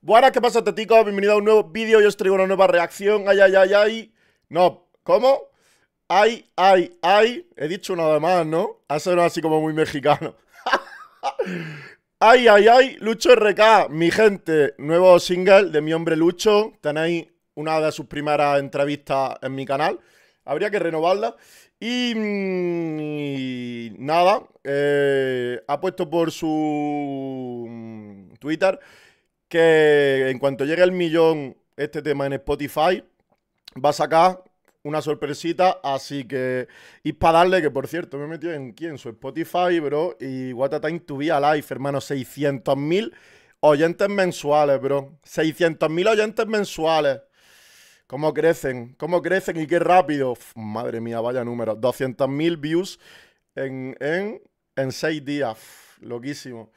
Buenas, ¿qué pasa, teticos? Bienvenido a un nuevo vídeo. Yo os traigo una nueva reacción. Ay, ay, ay, ay. No, ¿cómo? Ay, ay, ay. He dicho nada más, ¿no? Ha sonado así como muy mexicano. ay, ay, ay. Lucho RK, mi gente. Nuevo single de mi hombre Lucho. Tenéis una de sus primeras entrevistas en mi canal. Habría que renovarla. Y, mm, nada, eh, ha puesto por su mm, Twitter que en cuanto llegue el millón este tema en Spotify, va a sacar una sorpresita, así que y para darle, que por cierto me he metido en, ¿quién? su Spotify, bro, y What a Time to Be Alive, hermano, 600.000 oyentes mensuales, bro, 600.000 oyentes mensuales. ¿Cómo crecen? ¿Cómo crecen y qué rápido? madre mía, vaya número. 200.000 views en, en, en 6 días. loquísimo.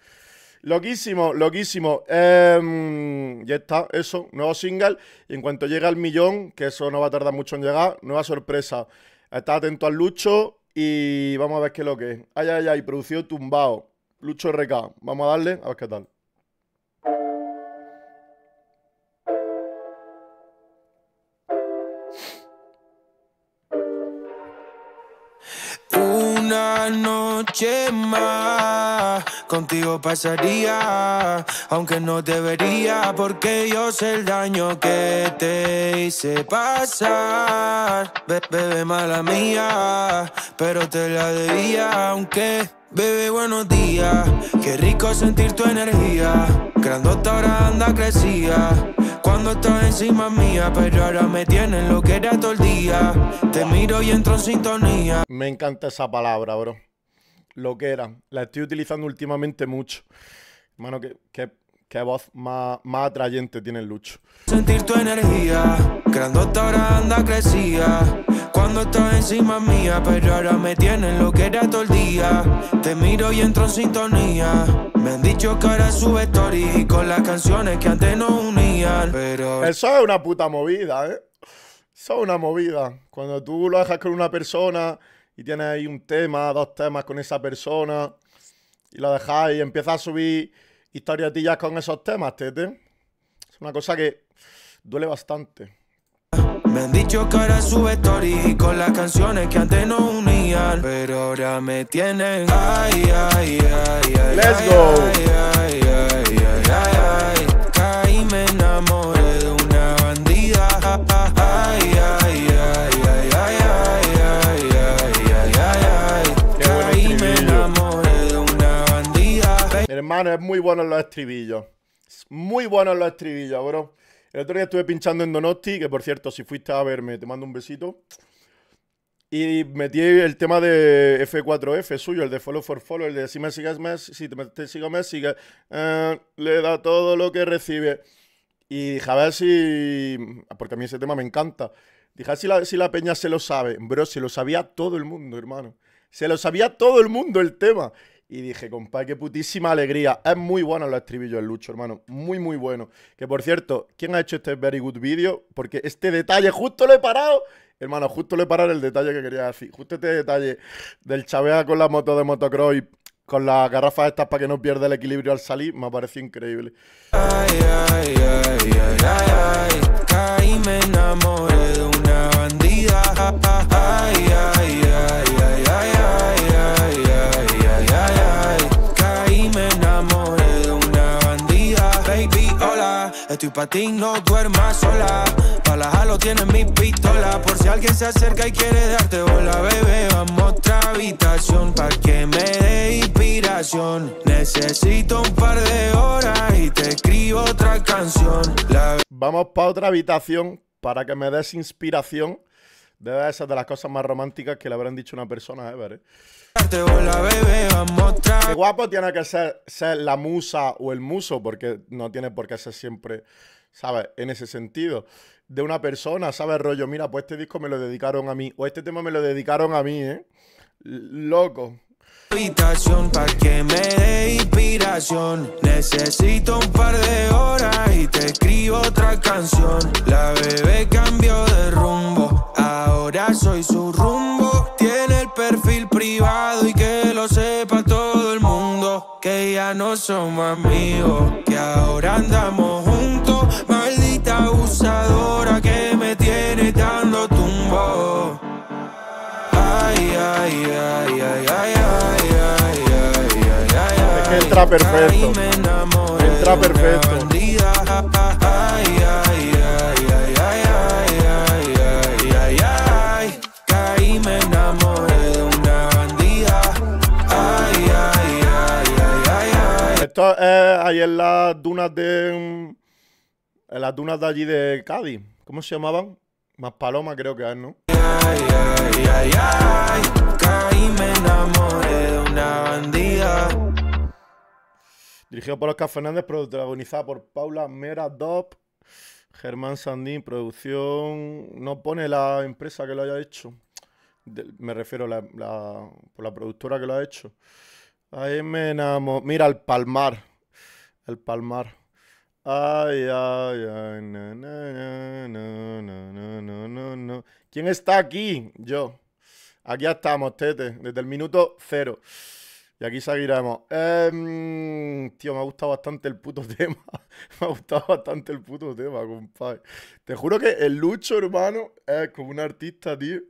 Loquísimo, loquísimo. Em, ya está, eso, nuevo single. Y en cuanto llegue al millón, que eso no va a tardar mucho en llegar, nueva sorpresa. Está atento al Lucho y vamos a ver qué es lo que es. Ay, ay, ay, producido tumbado. Lucho RK. Vamos a darle a ver qué tal. Una noche más contigo pasaría, aunque no debería, porque yo sé el daño que te hice pasar. bebé, mala mía, pero te la debía, aunque. Bebé, buenos días, qué rico sentir tu energía. Grandota ahora anda crecía. Cuando estás encima mía, pero ahora me tienen lo que era todo el día. Te miro y entro en sintonía. Me encanta esa palabra, bro lo que era. La estoy utilizando últimamente mucho. Hermano, qué, qué, voz más, más atrayente tiene el Lucho. Sentir tu energía, grandota ahora anda crecía. Cuando estás encima mía, pero ahora me tienen lo que era todo el día. Te miro y entro en sintonía. Me han dicho que ahora sube story con las canciones que antes no unían. Pero. Eso es una puta movida, ¿eh? Eso es una movida. Cuando tú lo dejas con una persona y tienes ahí un tema, dos temas con esa persona y lo dejáis y empiezas a subir historietillas con esos temas, tete. Es una cosa que duele bastante. Me han dicho que ahora sube story con las canciones que antes no unían, pero ahora me tienen. Ay, ay, ay, ay. Let's go. Ay, ay, ay, ay, ay, ay. me enamoré de una bandida. Ay, ay, ay, ay, ay. hermano, es muy bueno en los estribillos. muy bueno en los estribillos, bro. El otro día estuve pinchando en Donosti, que por cierto, si fuiste a verme, te mando un besito. Y metí el tema de F4F suyo, el de Follow for Follow, el de si me sigues, me, si te, sigo, me sigue. Eh, le da todo lo que recibe. Y dije, a ver si. Porque a mí ese tema me encanta. Dije, a ver si la, si la peña se lo sabe. Bro, se lo sabía todo el mundo, hermano. Se lo sabía todo el mundo el tema. Y dije, compadre, qué putísima alegría. Es muy bueno los estribillos del Lucho, hermano. Muy, muy bueno. Que por cierto, ¿quién ha hecho este very good video? Porque este detalle justo lo he parado. Hermano, justo le he parado el detalle que quería decir. Justo este detalle del chavea con la moto de motocross y con las garrafas estas para que no pierda el equilibrio al salir, me ha parecido increíble. Ay, ay, ay, ay, ay, me enamoré de una bandida. Ay, ay, ay, Estoy pa' ti, no duermas sola. Para lo tiene mi pistola. Por si alguien se acerca y quiere darte bola, bebé. Vamos a otra habitación pa' que me dé inspiración. Necesito un par de horas y te escribo otra canción. Vamos pa' otra habitación para que me des inspiración. Debe ser de las cosas más románticas que le habrán dicho una persona ever, ¿eh? Qué guapo tiene que ser, ser la musa o el muso, porque no tiene por qué ser siempre, ¿sabes? En ese sentido. De una persona, ¿sabes? Rollo, mira, pues este disco me lo dedicaron a mí. O este tema me lo dedicaron a mí, ¿eh? Loco. Habitación para que me dé inspiración. Necesito un par de horas y te escribo otra canción. La bebé cambió de rumbo, Ahora soy su rumbo. Tiene el perfil privado y que lo sepa todo el mundo. Que ya no somos amigos, que ahora andamos juntos. Maldita abusadora que me tiene dando tumbo. Ay, ay, ay, ay, ay, ay, ay, ay, ay, ay. Es que entra perfecto. Entra perfecto. Esto es ahí en las dunas de. En las dunas de allí de Cádiz. ¿Cómo se llamaban? Más paloma creo que es, ¿no? Dirigido por Oscar Fernández, protagonizada por Paula Mera Dop, Germán Sandín, producción. No pone la empresa que lo haya hecho. me refiero a la, por la productora que lo ha hecho. Ahí me enamoré. Mira, el Palmar. El Palmar. Ay, ay, ay, no, no, no, no, no, no, no. ¿Quién está aquí? Yo. Aquí estamos, Tete, desde el minuto cero. Y aquí seguiremos. Em, tío, me ha gustado bastante el puto tema. me ha gustado bastante el puto tema, compadre. Te juro que el Lucho, hermano, es como un artista, tío,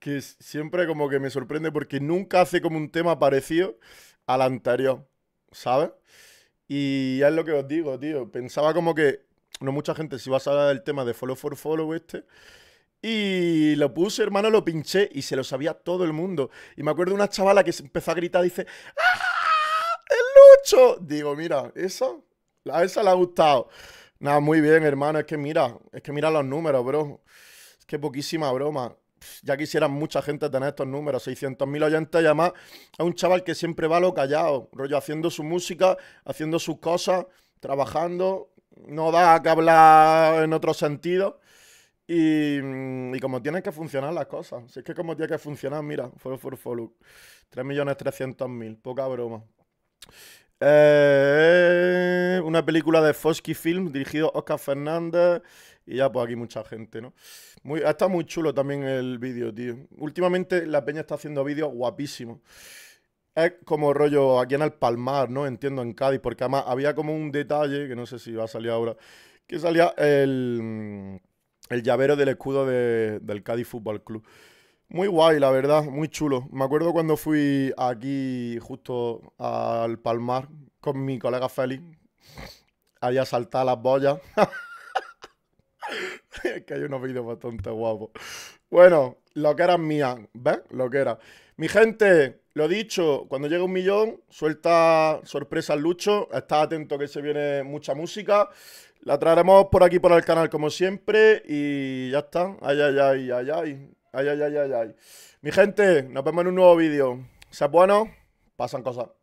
que siempre como que me sorprende porque nunca hace como un tema parecido al anterior, ¿sabes? Y es lo que os digo, tío. Pensaba como que no mucha gente se iba a saber del tema de Follow for Follow este. Y lo puse, hermano, lo pinché y se lo sabía todo el mundo. Y me acuerdo de una chavala que empezó a gritar, dice, ¡Ah! ¡El Lucho! Digo, mira, eso, a esa le ha gustado. Nada, muy bien, hermano. Es que mira, es que mira los números, bro. Es que poquísima broma. Ya quisiera mucha gente tener estos números, 600.000 oyentes y además a un chaval que siempre va lo callado, rollo haciendo su música, haciendo sus cosas, trabajando, no da que hablar en otro sentido. Mm, y, como tienen que funcionar las cosas. Si es que como tiene que funcionar, mira, follow for follow. 3.300.000, poca broma. Eh, una película de Fosky Film, dirigido Oscar Fernández. Y ya, pues aquí mucha gente, ¿no? Muy, está muy chulo también el vídeo, tío. Últimamente la peña está haciendo vídeos guapísimos. Es como rollo aquí en el Palmar, ¿no? Entiendo, en Cádiz, porque además había como un detalle, que no sé si va a salir ahora, que salía el el llavero del escudo del Cádiz Fútbol Club. Muy guay, la verdad, muy chulo. Me acuerdo cuando fui aquí justo al Palmar con mi colega Félix, ahí a saltar las boyas. es que hay unos vídeos bastante guapos. Bueno, lo que era mía, ¿ves? Lo que era. Mi gente, lo dicho, cuando llegue un millón, suelta sorpresa al Lucho. Está atento que se viene mucha música. La traeremos por aquí por el canal como siempre y ya está. Ay, ay, ay, ay, ay. Ay, ay, ay, ay, ay. Mi gente, nos vemos en un nuevo vídeo. Sea bueno, pasan cosas.